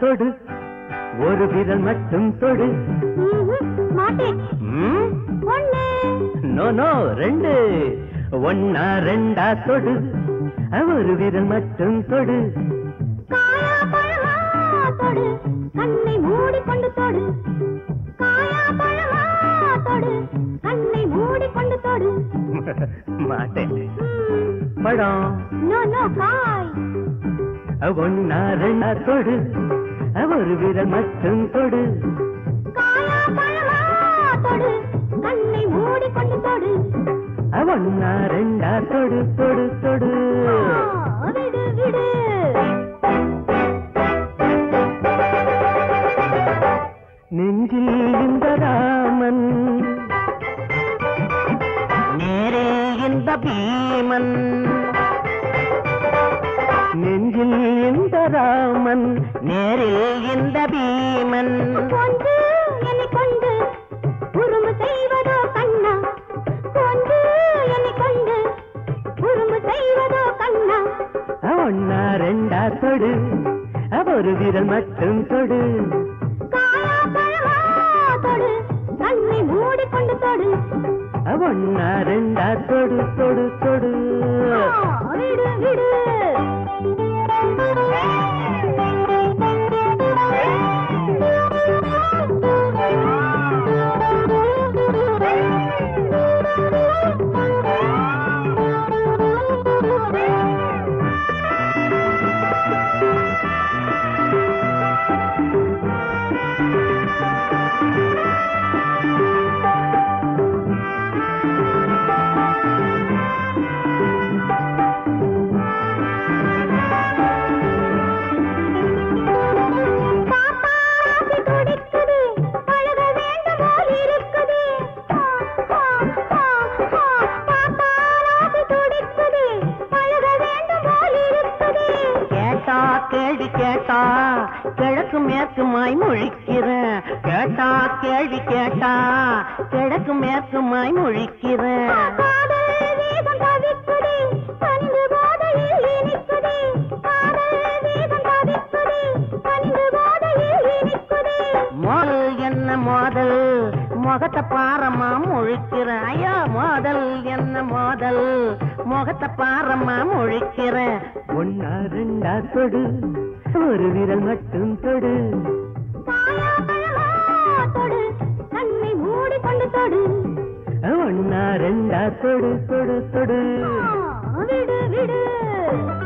தொடு. ஒரு விரல் மட்டும் தொடு. நோ நோ ரெண்டு. ஒன்னா ரெண்டா தொடு. ஒரு விரல் மட்டும் தொடு. கண்ணை மூடிக்கொண்டு தொடு. கண்ணை மூடிக்கொண்டு தொடு. மாட்டேன். படம் நோ நோ காய். ஒன்னா ரெண்டா தொடு ஒரு விரல் மட்டும் தொடு. கண்ணை மூடிக்கொண்டு தொடு. ஒன்னா ரெண்டா தொடு தொடு தொடு. ஆ, விடு விடு. நெஞ்சில் இந்த ராமன் நேரே இந்த பீமன். நெஞ்சில் இந்த ராமன் நேரில் இந்த பீமன். கொண்டு என்னை கொண்டு உருமு செய்வதோ கண்ணா? கொண்டு என்னை கொண்டு உருமு செய்வதோ கண்ணா? ஒன்னா ரெண்டா தொடு ஒரு விரல் மட்டும் தொடு. கண்ணை மூடிக்கொண்டு தொடு. ஒன்னா ரெண்டா தொடு தொடு தொடு. விடு விடு. கேட்டா கிழக்கு மேற்குமாய் முழிக்கிற. கேட்டா கேள்வி கேட்டா கிழக்கு மேற்குமாய் முழிக்கிறேன் காதல் வேகம் மோதல் என்ன மோதல்? முகத்தை பாரமா முழிக்கிற. ஐயா மோதல் என்ன மோதல்? முகத்தை பாரமா முழிக்கிற. ஒன்னா ரெண்டா தொடு. ஒரு விரல் மட்டும் தொடு. கண்ணை மூடிக்கொண்டு தொடு. ஒன்னா ரெண்டா தொடு தொடு தொடு. விடு விடு.